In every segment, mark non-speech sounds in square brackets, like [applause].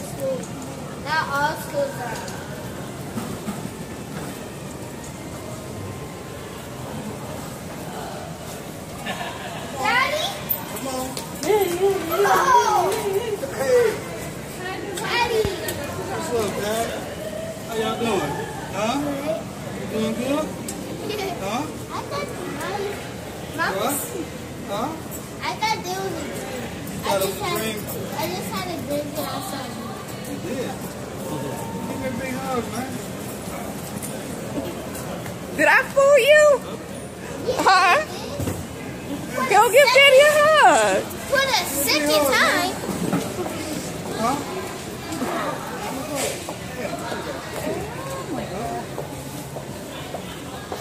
school. Not all schools are. Oh! Huh? Doing good? Huh? I thought What? Huh? I just had? I just had a dream that did. I fool you? Huh? Go give Daddy a hug. For the second time. Huh?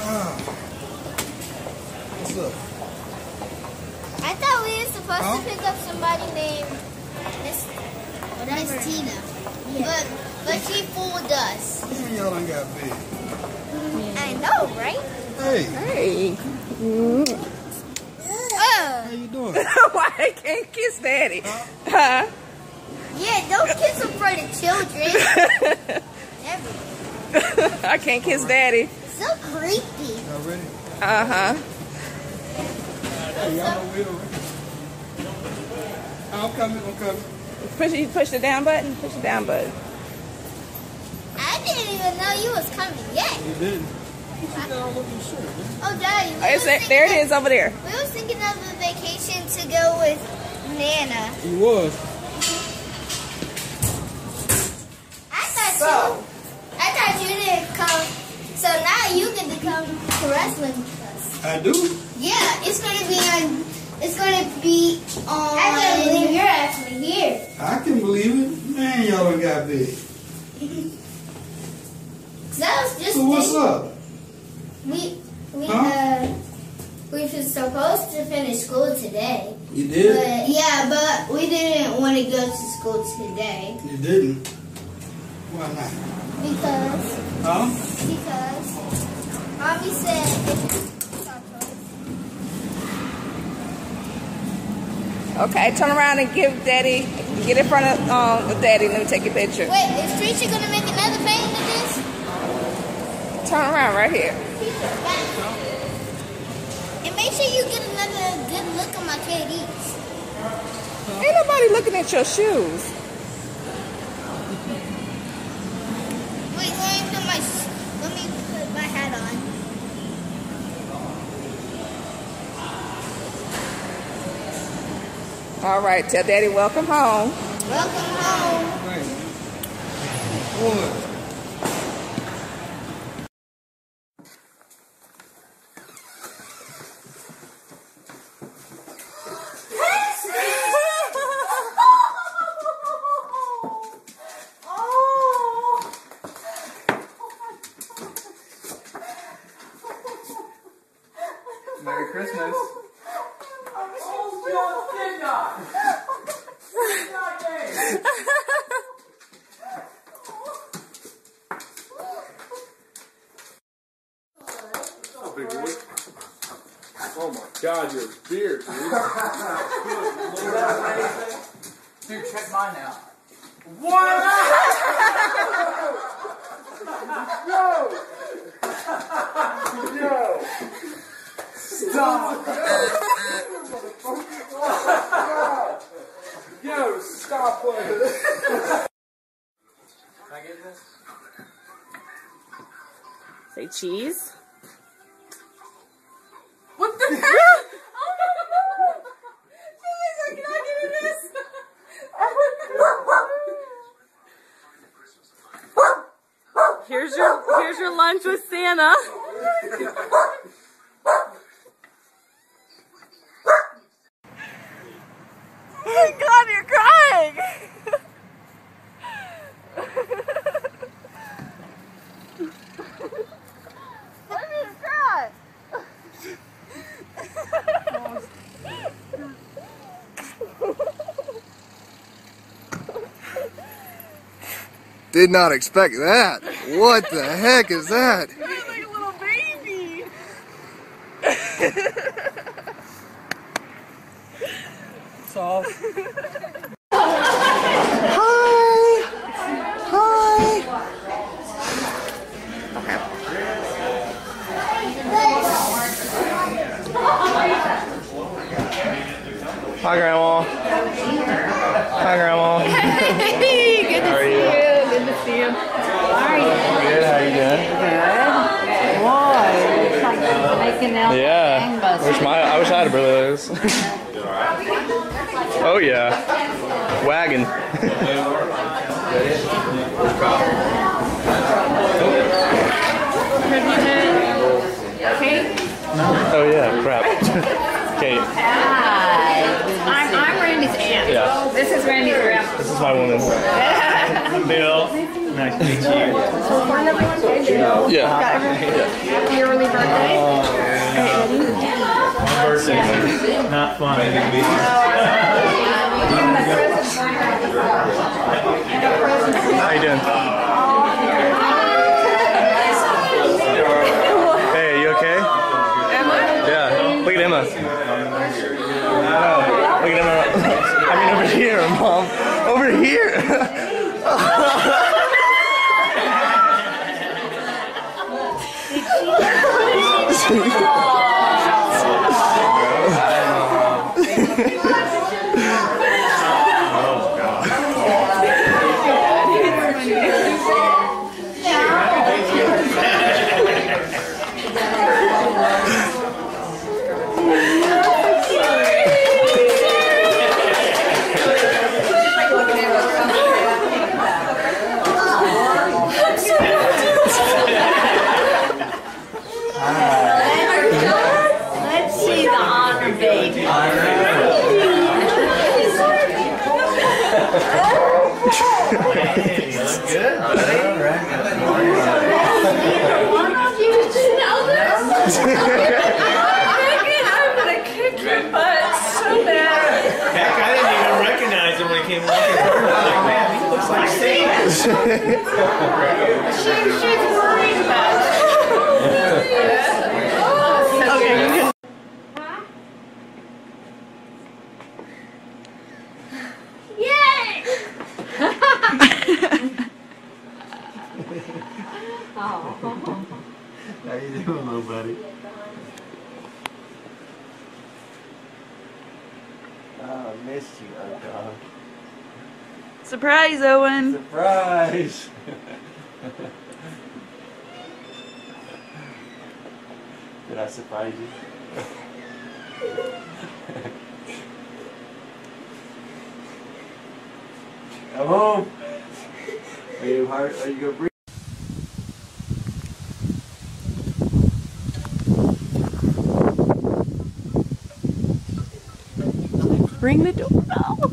Ah. What's up? I thought we were supposed Huh? to pick up somebody named Miss, Miss Tina. But but she fooled us. Man, y'all done got big. I know, right? Hey, Hey. Uh, how you doing? [laughs] Why I can't kiss Daddy? Huh? yeah, don't kiss in front of children. [laughs] Never. I can't kiss Daddy. So creepy. Y'all? Uh huh. Hey, y'all know we ready. I'm coming, I'm coming. Push you push the down button. Push the down button. I didn't even know you was coming yet. You didn't. You should get all over your shirt, man. Oh, Daddy. we Oh, it's was there, thinking there it of- is over there. We was thinking of a vacation to go with Nana. You was. I thought you. I thought you didn't come. So now you get to come to wrestling with us. I do. Yeah, it's gonna be on. It's gonna be on. I can't believe you're actually here. I can believe it. Man, y'all done got big. [laughs] Cause was just. So what's up? We we Huh? uh we were supposed to finish school today. You But yeah, but we didn't want to go to school today You didn't. Why not? because Huh? because mommy said. Okay, turn around and give Daddy. Get in front of um with Daddy. Let me take a picture. Wait, is Treacher gonna make another painting of this? Turn around right here. And make sure you get another good look on my KDs. Ain't nobody looking at your shoes. Wait, let me put my let me put my hat on. All right, tell Daddy welcome home. Welcome home. Right. Boy. Big boy. Oh my god, your beard, dude. [laughs] Dude, check mine out. What? no! No! Stop! Yo, stop playing. Can I get this? Say cheese. With Santa. oh my God, you're crying. Why did you cry? Did not expect that. What the heck is that? [laughs] He's like a little baby. Soft. Hi. Hi. Hi, Grandma. Hi, Grandma. Hey, good to see you. Good to see you. Good. How you doing? Good. Boy, looks like you're making out Yeah. gangbusters. Wish my I wish I had a brother like this. oh yeah. Wagon. oh yeah. Crap. [laughs] Kate. Hi. I'm, I'm Randy's aunt. Yeah. This is Randy's grandma. This is my woman. [laughs] Bill. Nice to meet you. Yeah. yeah. Your early birthday. My birthday. Not fun. [laughs] How you doing? Hey, you okay? Emma? Yeah. Look at Emma. Look at Emma. I mean, over here, Mom. Over here. [laughs] ハハハハ! I'm gonna kick your butt so bad. Heck, I didn't even recognize him when he came walking man, he looks like. She, she's worried about! How you doing, little buddy? Oh, I missed you, oh God. Surprise, Owen. Surprise! [laughs] Did I surprise you? [laughs] Come home. Are you hard? Are you gonna breathe? Ring the doorbell.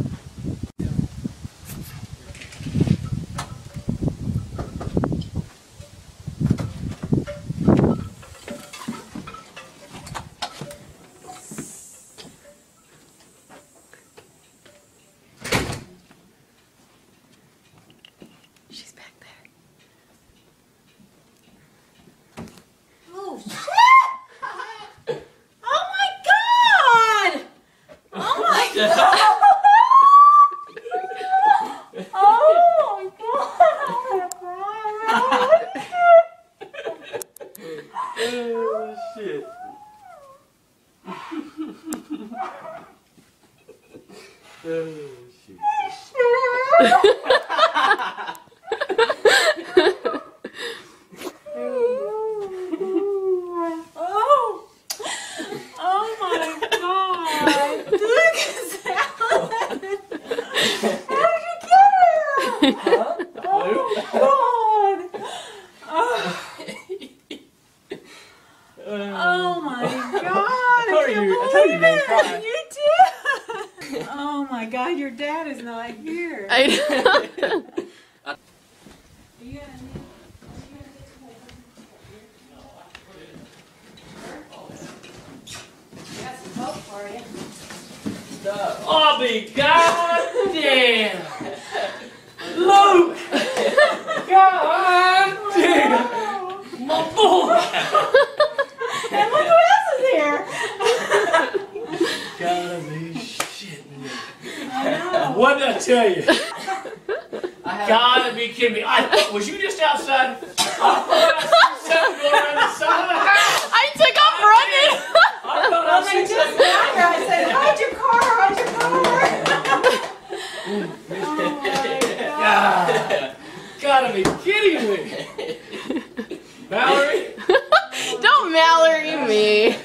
She's back there. Oh, shit! Oh my god! Oh my god! Oh my god! Oh, shit. oh, shit. Oh! Oh my god! Look at that! How did you get her? Oh my god! Oh, oh my god! I told can't you- I told you believe they'd it. cry. You did! Oh my god, your dad is not here. I know. You gotta- Got some hope for you. I'll be goddamn. Luke. Goddamn. My boy. And look who else is here! Gotta be shitting me. I know. What did I tell you? Gotta be kidding me. I thought, was you just outside? I thought I seen something going around the side of the house. I took off running. I thought I When I seen just something. got I said, hide your car, hide your car. God. [laughs] Gotta be kidding me. Valerie? [laughs] Don't Mallory me.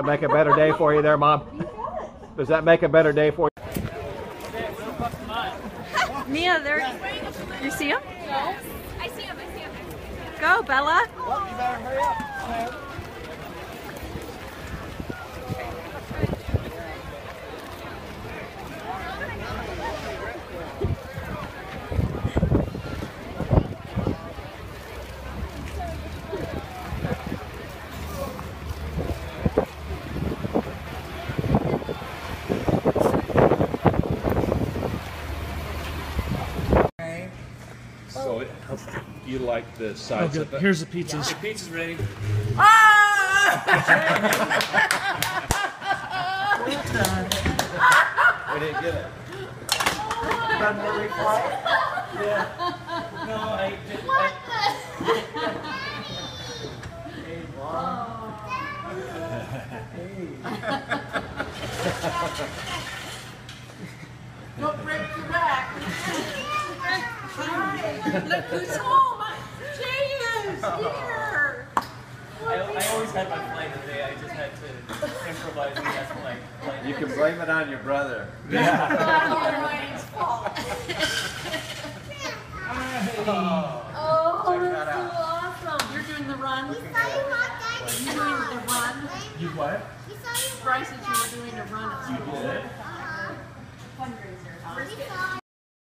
That make a better day for you there, Mom? Does that make a better day for you? [laughs] Mia, there. You see him? No. I see him. I see him. Go, Bella. So, it, you like the size of it? Here's the pizzas. Your pizza's ready. Ah! [laughs] We didn't get it. No, I did. What the? [laughs] Don't break your back. Look who's home. James. [laughs] I, I always had my plane today. I just had to improvise and that's my plane. You can blame it on your brother. [laughs] [laughs] Ryan's fault. Oh, that that's out. so awesome. You're doing the run. We saw You You're doing the run. You what? We saw you Bryce said you were doing a run at school. Uh-huh. Fundraiser. We saw